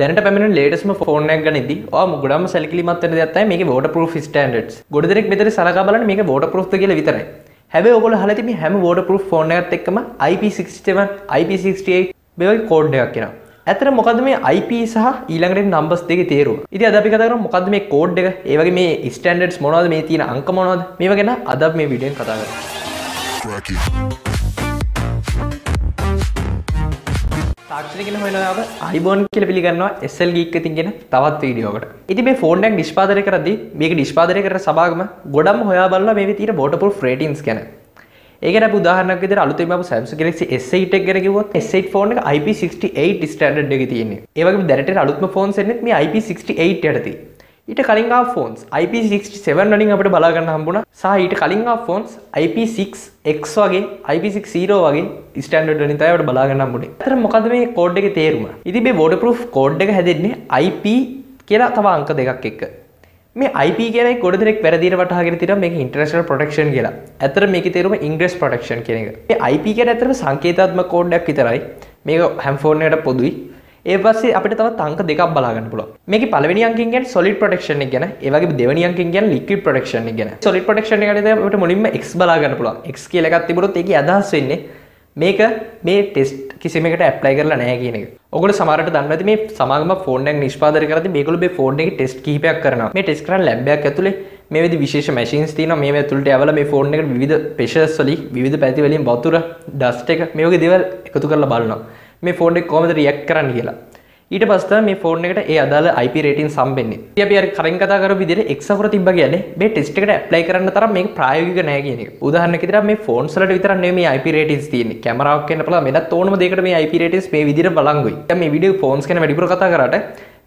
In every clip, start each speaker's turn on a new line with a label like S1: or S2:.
S1: දැනට පැමිණ ලේටස්ම ෆෝර්නයක් ගනිදි ගොඩම සැලිමත් දත් මේ ෝට පරු ස්ටන්ඩස් ගොඩදෙක් මෙතර සලකා බලන මේ ෝට පෘෘත කියල විතරයි. හැබ ඔගොල හලතිම හැම ෝට පරු ෆෝර්නයත් එක්කම IP67 IP68 බෙවයි කෝඩ්ඩයක් කියෙන ඇතර මොකද මේ IP සහ ඊළඟට නම්බස් දෙක තේරු ඉති අද අපි කතර මොකද මේ කෝඩ් එක? ඒවගේ මේ ස්ටන්ඩඩ්ස් මොනවද? මේ තියෙන අංක මොනවද? මේ ගැන අද මේ විඩියෙන් කතා කර
S2: Cracky.
S1: තාක්ෂණකෙන හොයනාව අයිබෝන් කියල පිළිගන්නවා එස්සල් ගීක්ක තිගෙන තවත් වීඩියෝකට ඉති මේ ෆෝන්ඩක් නිෂ්පාදර කරදදි මේක නිෂ්පාදරය කර සභාගම ගොඩම් හොයා බල්ල මේ තීර බෝටපුල් ෆ්‍රේටින්ස් ගැන. ඒකන පුදාහනක් විදර අලුතම සැම්ස කෙනෙක් එස්සයිට කරකිවත් එස්සයිට ෆෝන් IP68 ස්ටඩ් එක තියන්නේ. ඒවගේ දැරට අලුත්ම ෆෝන් සෙනෙත් මේ IP68 යටති. ඊට කලින් ෆෝන්ස් IP67 වලින් අපිට බලාගන්න හම්බුණ සහ ඊට කලින් ෆෝන්ස් IP6X වගේ IP60 වගේ ස්ටන්ඩඩ් වලින් තමයි අපිට බලාගන්න හම්බුනේ. අතර මොකද මේ කෝඩ් එකේ තේරුම? ඉතින් මේ waterproof කෝඩ් එක හැදෙන්නේ IP කියලා තව අංක දෙකක් එක්ක. මේ IP කියන ගොඩ දෙනෙක් වැරදිට වටහාගෙන තියෙනවා මේක ඉන්ටර්නැෂනල් ප්‍රොටෙක්ෂන් කියලා. ඇත්තට මේකේ තේරුම ඉංග්‍රීසි ප්‍රොටෙක්ෂන් කියන එක. මේ IP කියන ඇත්තට සංකේතාත්මක කෝඩ් එකක් විතරයි. මේක හැම ෆෝන් එකකට පොදුයි. ඒ පස්සේ අපිට තව තංක දෙකක් බලාගන්න පුළුවන් මේක පළවෙනි අංකෙන් කියන්නේ solid protection එක ගැන ඒ වගේම දෙවෙනි අංකෙන් කියන්නේ liquid protection එක ගැන solid protection එකට අපිට මුලින්ම x බලා ගන්න පුළුවන් x කියලා එකක් තිබුණොත් ඒකේ අදහස් වෙන්නේ මේක මේ ටෙස්ට් කිසිම එකට ඇප්ලයි කරලා නැහැ කියන එක. ඔගොල්ලෝ සමහරට දන්නවා ඇති මේ සමාගම ෆෝන් එකක් නිෂ්පාදනය කරද්දී මේගොල්ලෝ මේ ෆෝන් එකේ ටෙස්ට් කිහිපයක් කරනවා. මේ ටෙස්ට් කරන ලැබ් එකක් ඇතුලේ මේ විදි විශේෂ මැෂින්ස් තියෙනවා මේ ඇතුළට ඇවල මේ ෆෝන් එකට විවිධ ප්‍රෙෂර්ස් වලින් විවිධ පැති වලින් වතුර ඩස්ට් එක මේ වගේ දේවල් එකතු කරලා බලනවා. මේ ෆෝන් එක කොහොමද රියැක්ට් කරන්න කියලා. ඊට පස්ස මේ ෆෝන් එකට ඒ අදාළ IP රේටින් සම්බෙන්නේ. ඉතින් අපි අර කලින් කතා කරපු විදිහට X අකුර තිබ්බ කියන්නේ මේ ටෙස්ට් එකට ඇප්ලයි කරන්න තරම් මේක ප්‍රායෝගික නෑ කියන එක. උදාහරණයක් විදිහට මේ ෆෝන්ස් වලට විතරක් නෙමෙයි මේ IP රේටින්ස් තියෙන්නේ. කැමරාවක් වෙන්න පුළුවන් වෙනත් ඕනම දෙයකට මේ IP රේටින්ස් මේ විදිහට බලංගුයි. දැන් මේ වීඩියෝ ෆෝන්ස් ගැන වැඩිපුර කතා කරාට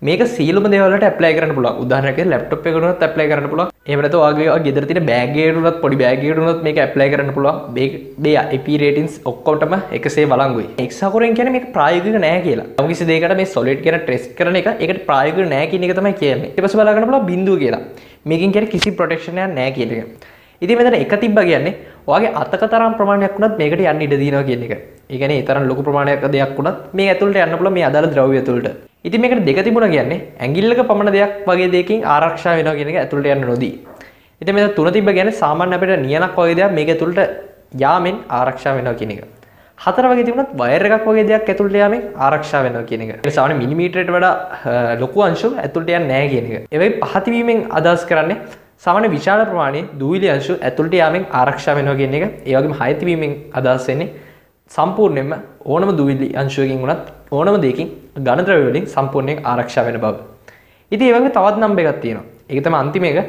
S1: මේක සීලම දේවල්ට ඇප්ලයි කරන්න පුළුවන්. උදාහරණයක් විදිහට ලැප්ටොප් එකකටත් ඇප්ලයි කරන්න පුළුවන්. එහෙම නැත්නම් ඔයාගේ ගෙදර තියෙන බෑග් එකකට උනත් පොඩි බෑග් එකකට උනත් මේක ඇප්ලයි කරන්න පුළුවන්. මේ මේ IP රේටින්ස් ඔක්කොටම එකසේ බලංගුයි. X අකුරෙන් කියන්නේ මේක ප්‍රායෝගික නෑ කියලා. යම් කිසි දෙයකට මේ solid කියන ටෙස්ට් කරන එක ඒකට ප්‍රායෝගික නෑ කියන එක තමයි කියන්නේ. ඊට පස්සේ බලා ගන්න පුළුවන් බිඳුව කියලා. මේකෙන් කියන්නේ කිසි ප්‍රොටෙක්ෂන් එකක් නෑ කියන එක. ඉතින් මෙතන එක තිබ්බ කියන්නේ ඔයාගේ අතක තරම් ප්‍රමාණයක් වුණත් මේකට යන්න ඉඩ දිනවා කියන එක. ඒ කියන්නේ ඒ තරම් ලොකු ප්‍රමාණයක් දෙයක් වුණත් මේ ඇතුළට යන්න පුළුවන් මේ අදාළ ද්‍රව්‍ය ඇතුළට. ඉතින් මේකට දෙක තිබුණා කියන්නේ ඇඟිල්ලක පමණ දෙයක් වගේ දෙයකින් ආරක්ෂා වෙනවා කියන එක ඇතුළට යන්න නොදී. ඉතින් මෙතන තුන තිබ්බ කියන්නේ සාමාන්‍ය අපිට නියනක් වගේ දෙයක් මේක ඇතුළට යාමෙන් ආරක්ෂා වෙනවා කියන එක. හතර වගේ තිබුණත් වයර් එකක් වගේ දෙයක් ඇතුළට යාමෙන් ආරක්ෂා වෙනවා කියන එක. ඒ සාමාන්‍ය මිලිමීටරයට වඩා ලොකු අංශු ඇතුළට යන්නේ නැහැ කියන එක. ඒ වගේ පහත වීමෙන් අදහස් කරන්නේ සාමාන්‍ය විශාල ප්‍රමාණයේ දූවිලි අංශු ඇතුළට යාමෙන් ආරක්ෂා වෙනවා කියන එක. ඒ වගේම හයත වීමෙන් අදහස් වෙන්නේ සම්පූර්ණයෙන්ම ඕනම දූවිලි අංශුවකින් වුණත් ඕනම දෙයකින් ඝනද්‍රව්‍ය වලින් සම්පූර්ණයෙන් ආරක්ෂා වෙන බව. ඉතින් ඒ වගේ තවත් නම්බර් එකක් තියෙනවා. ඒක තමයි අන්තිම එක.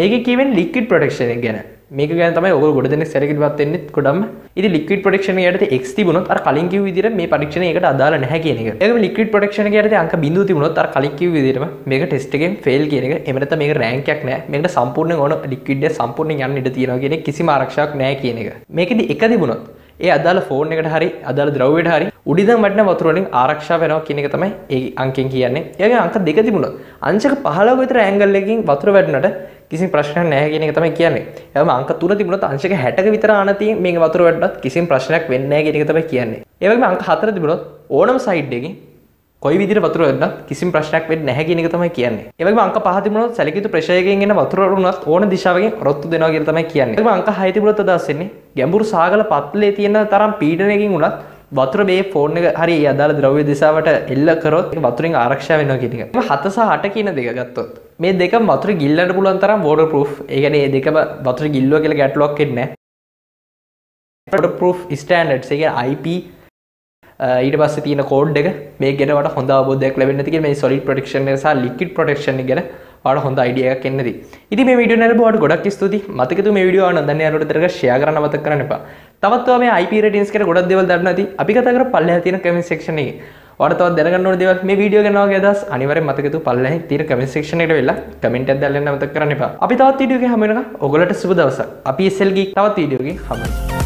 S1: මේකේ කියවෙන්නේ ලික්විඩ් ප්‍රොටෙක්ෂන් එක ගැන. මේක ගැන තමයි ඔයගොල්ලෝ ගොඩ දෙනෙක් සැලකිලිමත් වෙන්නේ ගොඩක්ම. ඉතින් ලික්විඩ් ප්‍රොටෙක්ෂන් එක යටතේ X තිබුණොත් අර කලින් කිව්ව විදිහට මේ පරීක්ෂණය ඒකට අදාළ නැහැ කියන එක. ඒකම ලික්විඩ් ප්‍රොටෙක්ෂන් එක යටතේ අංක බිඳුව තිබුණොත් අර කලින් කිව්ව විදිහටම මේක ටෙස්ට් එකෙන් ෆේල් කියන එක. එහෙම නැත්නම් මේක රෑන්ක් එකක් නැහැ. මේකට සම්පූර්ණයෙන් ඕන ලික්විඩ් එක සම්පූර්ණයෙන් යන්න ඉඩ තියෙනවා කියන එක කිසිම ආරක්ෂාවක් නැහැ කියන එක. මේකෙදි එක තිබුණොත් ඒ අදාළ ෆෝන් එකට හරි අදාළ ද්‍රව්‍යයට හරි උඩින්දන් වටින වතුර වලින් ආරක්ෂා වෙනවා කියන එක තමයි ඒ අංකෙන් කියන්නේ. ඒ වගේ අංක දෙක තිබුණොත් අංශක 15ක විතර ඇන්ගල් එකකින් වතුර වැටුණට කිසිම ප්‍රශ්නයක් නැහැ කියන එක තමයි කියන්නේ. එහම අංක 3 තිබුණොත් අංශක 60ක විතර ආනතියෙන් මේක වතුර වැටුණත් කිසිම ප්‍රශ්නයක් වෙන්නේ නැහැ කියන එක තමයි කියන්නේ. ඒ වගේම අංක 4 තිබුණොත් ඕනම සයිඩ් එකකින් කොයි විදිහට වතුර වැටුණත් කිසිම ප්‍රශ්නයක් වෙන්නේ නැහැ කියන එක තමයි කියන්නේ. ඒ වගේම අංක 5 තිබුණොත් සැලකියුතු ප්‍රෙෂර් එකකින් එන වතුර වුණත් ඕන දිශාවකින් රොත්තු දෙනවා කියලා තමයි කියන්නේ. ඒ වගේම අංක 6 තිබුණොත් අදහස් වෙන්නේ ගැඹුරු සාගල පත්ලේ තියෙන තරම් පීඩනයකින් වුණත් වතුර මේ ෆෝන් එක හරි ඒ අදාළ ද්‍රව්‍ය දිශාවට එල්ල කරොත් ඒක වතුරෙන් ආරක්ෂා වෙනවා කියන එක. මේ 7 සහ 8 කියන දෙක ගත්තොත් මේ දෙකම වතුර ගිල්ලන්න පුළුවන් තරම් water proof. ඒ කියන්නේ මේ දෙකම වතුර ගිල්ලුවා කියලා ගැටලුවක් එන්නේ නැහැ. water proof standards ඒ කියන්නේ IP ඊට පස්සේ තියෙන කෝඩ් එක මේ ගැනවට හොඳ අවබෝධයක් ලැබෙන්න ඇති කියලා මේ solid protection එක සහ liquid protection එක ගැන ඔයාලට හොඳ අයිඩියා එකක් එන්න ඇති. ඉතින් මේ වීඩියෝ නරඹුවාට ගොඩක් ස්තුතියි. මතක තුමේ මේ වීඩියෝ ආන දන්නේ යාළුවෝ දෙතරක share කරන්න මතක කරන්න එපා. තවත් ඔයා මේ IP ratings ගැන ගොඩක් දේවල් දන්නවා ඇති. අපි කතා කරා පල්ලෙහා තියෙන comment section එකේ. ඔයාලට තවත් දැනගන්න ඕන දේවල් මේ වීඩියෝ ගැන වගේ අදහස් අනිවාර්යෙන් මතක තු පල්ලෙහා තියෙන comment section එකට වෙලා comment එකක් දාලා මතක කරන්න එපා. අපි තවත් වීඩියෝ එකකින් හමු වෙනවා. ඔයගොල්ලන්ට සුබ දවසක්. අපි SL Geek තවත් වීඩියෝ එකකින් හමු වෙනවා.